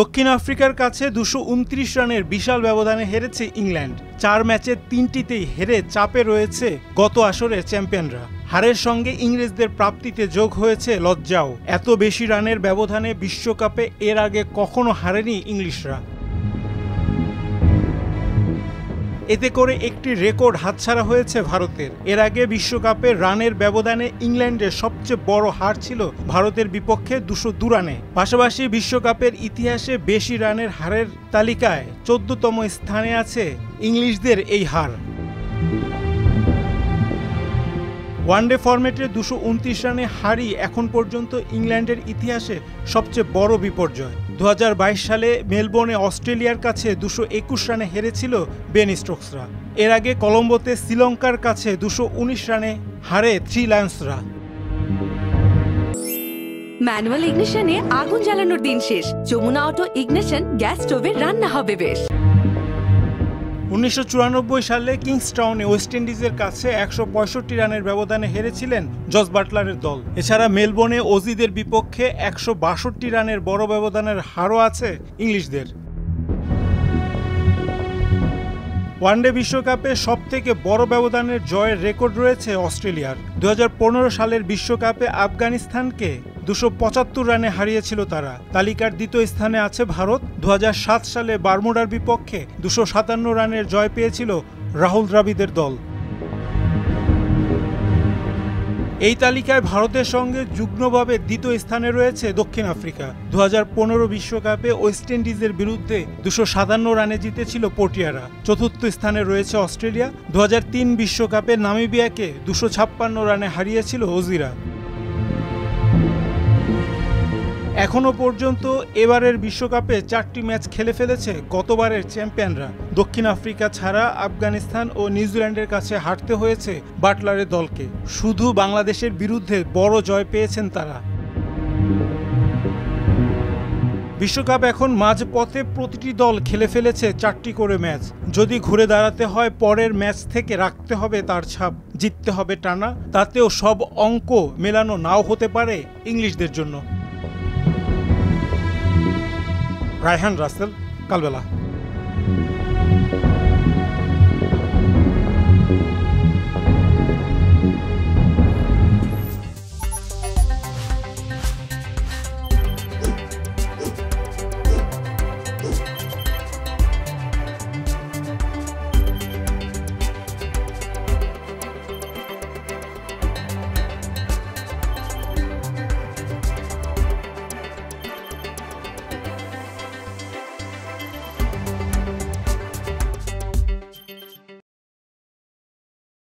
দক্ষিণ আফ্রিকার কাছে দুশো উনত্রিশ রানের বিশাল ব্যবধানে হেরেছে ইংল্যান্ড। চার ম্যাচের তিনটিতেই হেরে চাপে রয়েছে গত আসরে চ্যাম্পিয়নরা। হারের সঙ্গে ইংরেজদের প্রাপ্তিতে যোগ হয়েছে লজ্জাও। এত বেশি রানের ব্যবধানে বিশ্বকাপে এর আগে কখনো হারেনি ইংলিশরা। এতে করে একটি রেকর্ড হাতছাড়া হয়েছে ভারতের। এর আগে বিশ্বকাপে রানের ব্যবধানে ইংল্যান্ডের সবচেয়ে বড় হার ছিল ভারতের বিপক্ষে দুশো দু রানে। পাশাপাশি বিশ্বকাপের ইতিহাসে বেশি রানের হারের তালিকায় চোদ্দতম স্থানে আছে ইংলিশদের এই হার। ওয়ানডে ফরম্যাটে দুশো উনত্রিশ রানে হারই এখন পর্যন্ত ইংল্যান্ডের ইতিহাসে সবচেয়ে বড় বিপর্যয়। দু হাজার বাইশ সালে মেলবোর্নে অস্ট্রেলিয়ার কাছে দুশো একুশ রানে হেরেছিল বেন স্টোকসরা। এর আগে কলম্বোতে শ্রীলঙ্কার কাছে দুশো উনিশ রানে হারে থ্রি লায়ন্সরা। ম্যানুয়াল ইগনিশনে আগুন জ্বালানোর দিন শেষ। যমুনা অটো ইগনিশন গ্যাস স্টোভে রান্না হবে বেশ। উনিশশো চুরানব্বই সালে কিংসটাউনে ওয়েস্ট ইন্ডিজের কাছে একশো পঁয়ষট্টি রানের ব্যবধানে হেরেছিলেন জস বাটলারের দল। এছাড়া মেলবোর্নে অজিদের বিপক্ষে একশো বাষট্টি রানের বড় ব্যবধানের হারও আছে ইংলিশদের। ওয়ানডে বিশ্বকাপে সব থেকে বড় ব্যবধানের জয়ের রেকর্ড রয়েছে অস্ট্রেলিয়ার। দু হাজার পনেরো সালের বিশ্বকাপে আফগানিস্তানকে দুশো পঁচাত্তর রানে হারিয়েছিল তারা। তালিকার দ্বিতীয় স্থানে আছে ভারত। দু হাজার সাত সালে বারমুডার বিপক্ষে দুশো সাতান্ন রানের জয় পেয়েছিল রাহুল দ্রাবিদের দল। এই তালিকায় ভারতের সঙ্গে যুগ্মভাবে দ্বিতীয় স্থানে রয়েছে দক্ষিণ আফ্রিকা। দু হাজার বিশ্বকাপে ওয়েস্ট ইন্ডিজের বিরুদ্ধে দুশো সাতান্ন রানে জিতেছিল পটিয়ারা চতুর্থ স্থানে রয়েছে অস্ট্রেলিয়া। দু বিশ্বকাপে নামিবিয়াকে দুশো ছাপ্পান্ন রানে হারিয়েছিল ওজিরা। এখনও পর্যন্ত এবারের বিশ্বকাপে চারটি ম্যাচ খেলে ফেলেছে গতবারের চ্যাম্পিয়নরা। দক্ষিণ আফ্রিকা ছাড়া আফগানিস্তান ও নিউজিল্যান্ডের কাছে হারতে হয়েছে বাটলারের দলকে। শুধু বাংলাদেশের বিরুদ্ধে বড় জয় পেয়েছেন তারা। বিশ্বকাপ এখন মাঝপথে প্রতিটি দল খেলে ফেলেছে চারটি করে ম্যাচ। যদি ঘুরে দাঁড়াতে হয়, পরের ম্যাচ থেকে রাখতে হবে তার ছাপ। জিততে হবে টানা, তাতেও সব অঙ্ক মেলানো নাও হতে পারে ইংলিশদের জন্য। রায়হান রাসেল কালবেলা